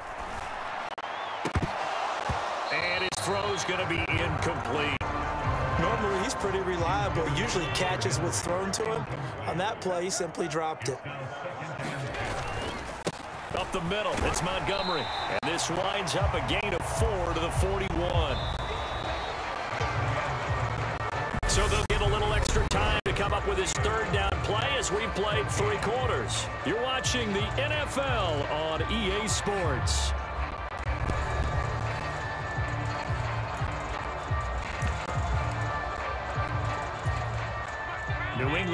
And his throw's going to be incomplete.
Normally, he's pretty reliable. Usually catches what's thrown to him. On that play, he simply dropped it.
The middle, it's Montgomery. And this winds up a gain of four to the 41. So they'll get a little extra time to come up with his third down play as we played three quarters. You're watching the NFL on EA Sports.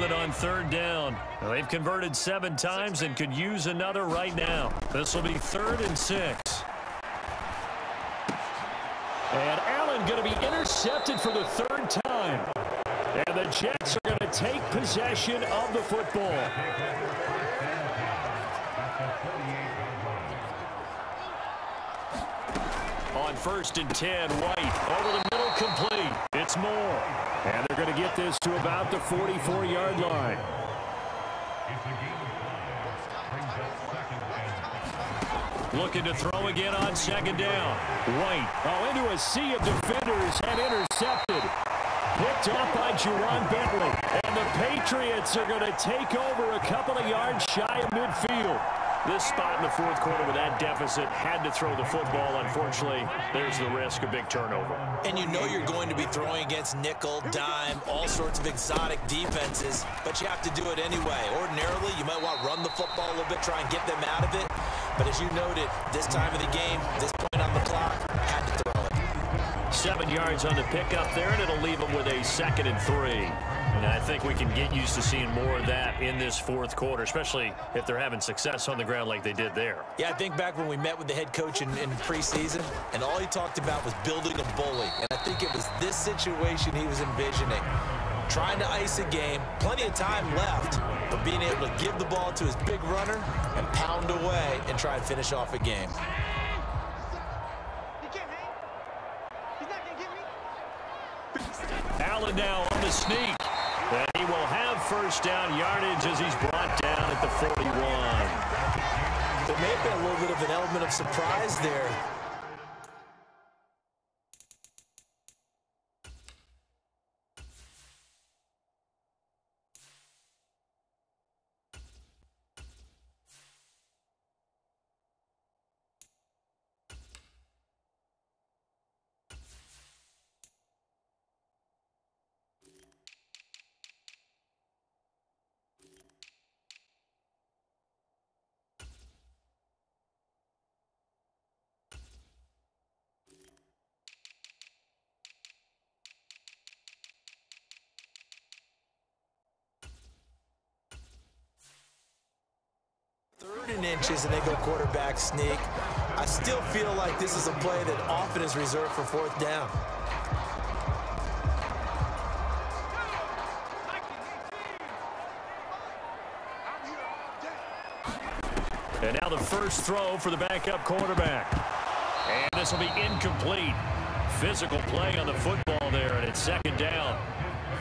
England on third down. They've converted seven times and could use another right now. This will be third and six. And Allen going to be intercepted for the third time. And the Jets are going to take possession of the football. On first and 10, White over the middle complete. It's Moore. And they're going to get this to about the 44-yard line. Looking to throw again on second down. White, oh, into a sea of defenders and intercepted. Picked off by Ja'Whaun Bentley. And the Patriots are going to take over a couple of yards shy of midfield. This spot in the fourth quarter with that deficit had to throw the football. Unfortunately, there's the risk of big turnover.
And you know you're going to be throwing against nickel, dime, all sorts of exotic defenses, but you have to do it anyway. Ordinarily, you might want to run the football a little bit, try and get them out of it. But as you noted, this time of the game, this point on the clock, had to throw it.
Seven yards on the pickup there, and it'll leave them with a second and three. And I think we can get used to seeing more of that in this fourth quarter, especially if they're having success on the ground like they did there.
Yeah, I think back when we met with the head coach in, in preseason, and all he talked about was building a bully. And I think it was this situation he was envisioning. Trying to ice a game, plenty of time left, but being able to give the ball to his big runner and pound away and try and finish off a game.
Allen now on the sneak. And he will have first down yardage as he's brought down at the 41.
There may have been a little bit of an element of surprise there. Inches, and they go quarterback sneak. I still feel like this is a play that often is reserved for fourth down.
And now the first throw for the backup quarterback. And this will be incomplete. Physical play on the football there, and it's second down.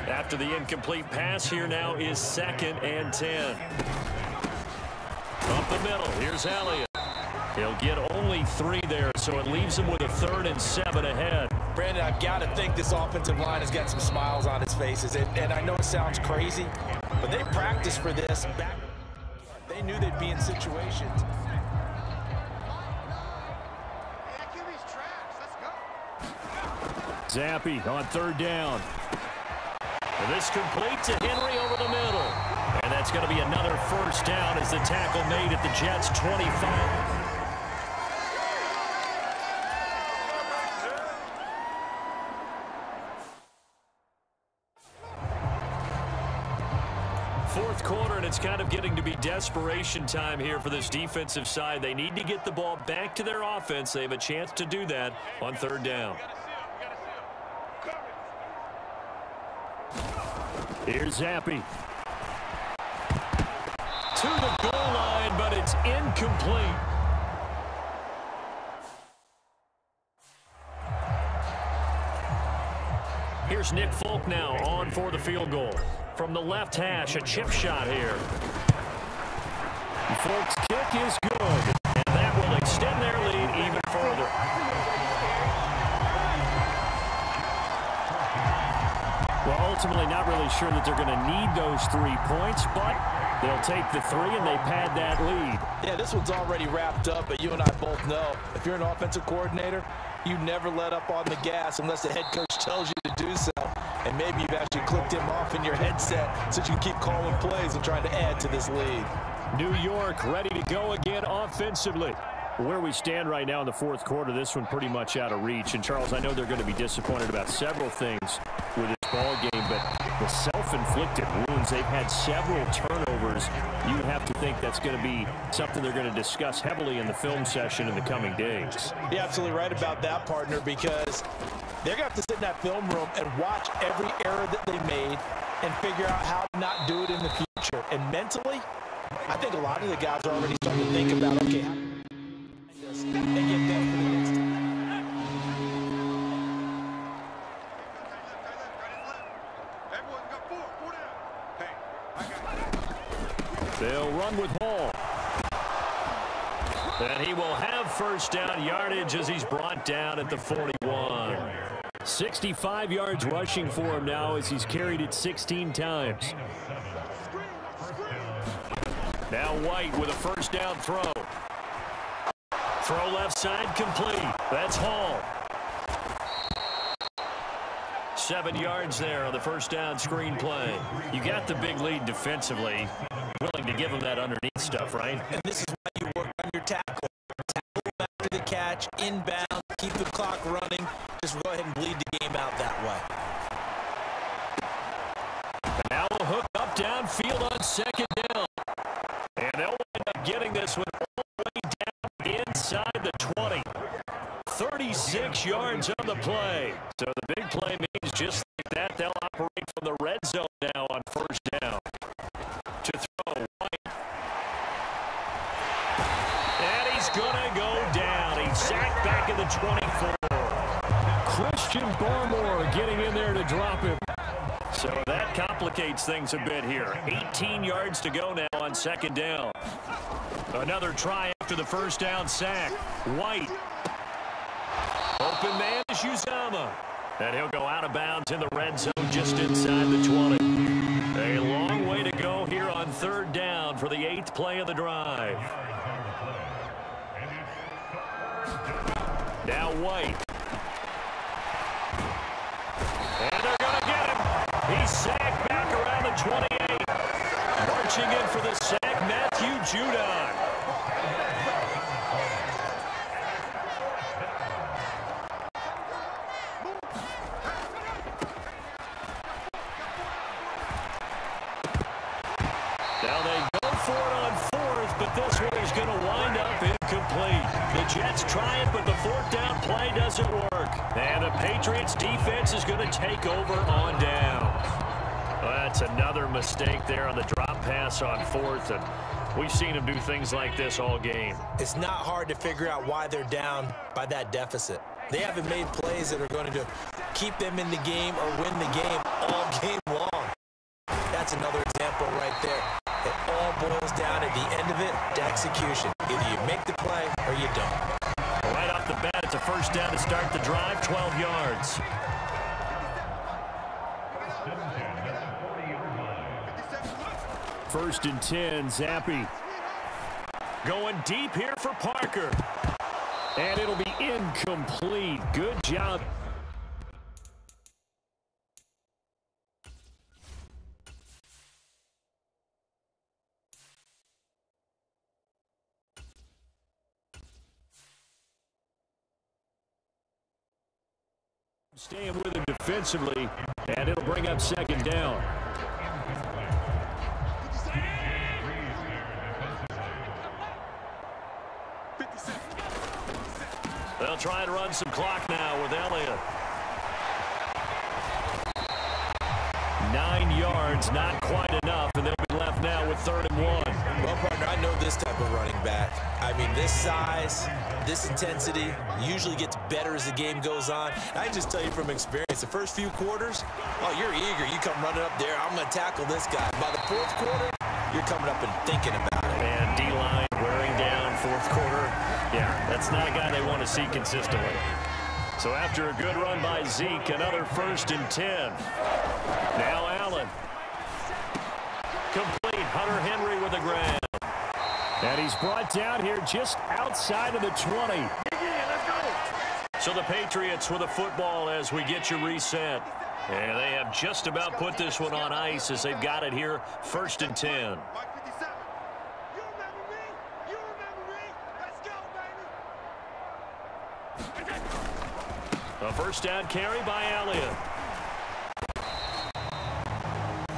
After the incomplete pass, here now is second and 10. Up the middle, here's Elliott. He'll get only three there, so it leaves him with a third and seven ahead.
Brandon, I've got to think this offensive line has got some smiles on its faces. And, and I know it sounds crazy, but they practiced for this. Back, they knew they'd be in situations.
Zappe on third down. This complete to Henry that's going to be another first down as the tackle made at the Jets' 25. Fourth quarter, and it's kind of getting to be desperation time here for this defensive side. They need to get the ball back to their offense. They have a chance to do that on third down. Here's Zappe. To the goal line, but it's incomplete. Here's Nick Folk now on for the field goal. From the left hash, a chip shot here. Folk's kick is good, and that will extend their lead even further. Well, ultimately, not really sure that they're going to need those three points, but they'll take the three, and they pad that lead.
Yeah, this one's already wrapped up, but you and I both know if you're an offensive coordinator, you never let up on the gas unless the head coach tells you to do so. And maybe you've actually clicked him off in your headset so you can keep calling plays and trying to add to this lead.
New York ready to go again offensively. Where we stand right now in the fourth quarter, this one pretty much out of reach. And, Charles, I know they're going to be disappointed about several things with this ball game, but the self-inflicted wounds, they've had several turnovers. You would have to think that's going to be something they're going to discuss heavily in the film session in the coming days.
You're absolutely right about that, partner, because they're going to have to sit in that film room and watch every error that they made and figure out how to not do it in the future. And mentally, I think a lot of the guys are already starting to think about, okay,
They'll run with Hall. And he will have first down yardage as he's brought down at the 41. 65 yards rushing for him now as he's carried it 16 times. Now White with a first down throw. Throw left side complete. That's Hall. Seven yards there on the first down screen play. You got the big lead defensively. Willing to give him that underneath stuff, right?
And this is why you work on your tackle. Tackle after the catch, inbound, keep the clock running. Just go ahead and bleed the game out that way.
And now a hook up downfield on second down. And they'll end up getting this one all the way down inside the 20. 36 yards on the play. So the big play means just things a bit here. 18 yards to go now on second down. Another try after the first down sack. White. Open man is Uzomah. And he'll go out of bounds in the red zone just inside the 20. A long way to go here on third down for the eighth play of the drive. Now White. Marching in for the sack, Matthew Judon. Now they go for it on fourth, but this one is going to wind up incomplete. The Jets try it, but the fourth down play doesn't work. And the Patriots defense is going to take over on downs. Well, that's another mistake there on the drop pass on fourth, and we've seen him do things like this all game.
It's not hard to figure out why they're down by that deficit. They haven't made plays that are going to keep them in the game or win the game all game long. That's another example right there. It all boils down at the end of it to execution. Either you make the play or you don't.
Right off the bat, it's a first down to start the drive, 12 yards. First and 10, Zappe. Going deep here for Parker. And it'll be incomplete. Good job. Staying with him defensively, and it'll bring up second down. They'll try and run some clock now with Elliott. Nine yards, not quite enough, and they'll be left now with third and one.
Well, partner, I know this type of running back. I mean, this size, this intensity usually gets better as the game goes on. I just tell you from experience, the first few quarters, oh, you're eager. You come running up there, I'm going to tackle this guy. By the fourth quarter, you're coming up and thinking about it.
And D-line wearing down fourth quarter, yeah, that's not a guy they want to see consistently. So after a good run by Zeke, another first and 10. Now Allen. Complete. Hunter Henry with a grab. And he's brought down here just outside of the 20. So the Patriots with a football as we get you reset. And they have just about put this one on ice as they've got it here first and 10. A first down carry by Elliott.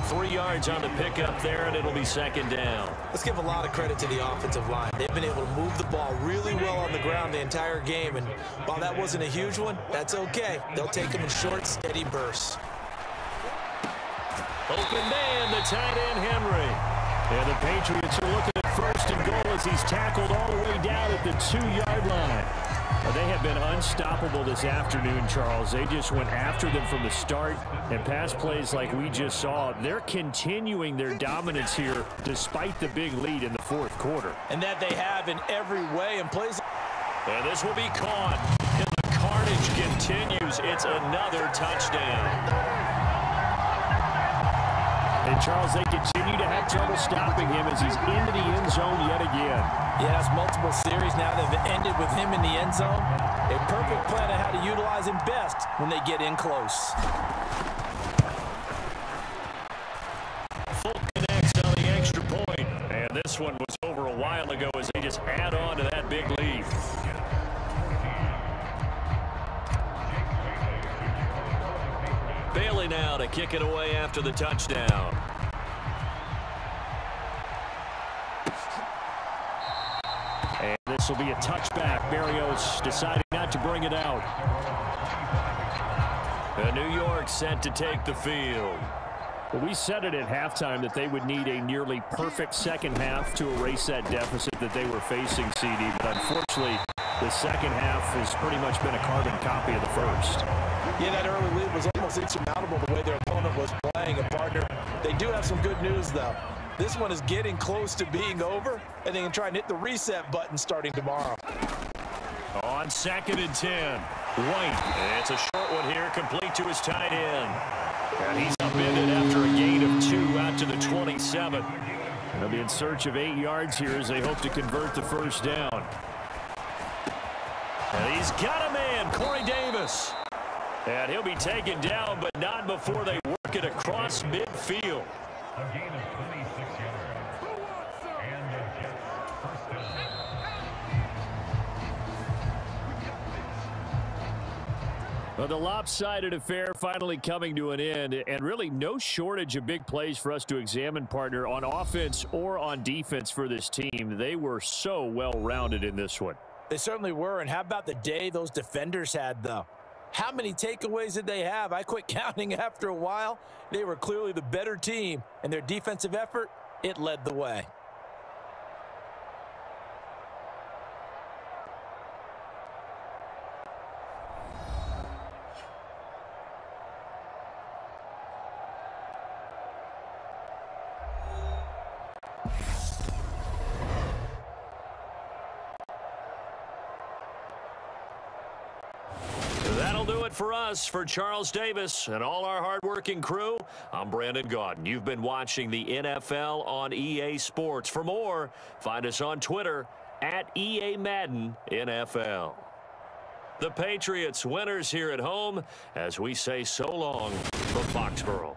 Three yards on the pickup there, and it'll be second down.
Let's give a lot of credit to the offensive line. They've been able to move the ball really well on the ground the entire game, and while that wasn't a huge one, that's okay. They'll take them in short, steady bursts.
Open man, the tight end, Henry. And the Patriots are looking at first and goal as he's tackled all the way down at the two-yard line. They have been unstoppable this afternoon, Charles. They just went after them from the start, and pass plays like we just saw, they're continuing their dominance here despite the big lead in the fourth quarter.
And that they have in every way and plays.
And this will be caught. And the carnage continues. It's another touchdown. And Charles, they continue to have trouble stopping him as he's into the end zone yet again.
Yes, multiple series now that have ended with him in the end zone. A perfect plan of how to utilize him best when they get in close.
Folk connects on the extra point. And this one was over a while ago as they just add on to that big lead. Bailey now to kick it away after the touchdown. And this will be a touchback. Berrios deciding not to bring it out. New York set to take the field. Well, we said it at halftime that they would need a nearly perfect second half to erase that deficit that they were facing, CD. But unfortunately, the second half has pretty much been a carbon copy of the first.
Yeah, that early lead was almost insurmountable the way their opponent was playing. And, partner, they do have some good news, though. This one is getting close to being over, and they can try and hit the reset button starting tomorrow.
On second and 10, White. It's a short one here, complete to his tight end. And he's upended after a gain of two out to the 27. They'll be in search of eight yards here as they hope to convert the first down. And he's got a man, Corey Davis. And he'll be taken down, but not before they work it across midfield. Well, the lopsided affair finally coming to an end, and really no shortage of big plays for us to examine, partner, on offense or on defense for this team. They were so well-rounded in this one.
They certainly were, and how about the day those defenders had, though? How many takeaways did they have? I quit counting after a while. They were clearly the better team, and their defensive effort, it led the way.
For us, for Charles Davis and all our hardworking crew, I'm Brandon Gaudin. You've been watching the NFL on EA Sports. For more, find us on Twitter at EA Madden NFL. The Patriots winners here at home as we say so long from Foxborough.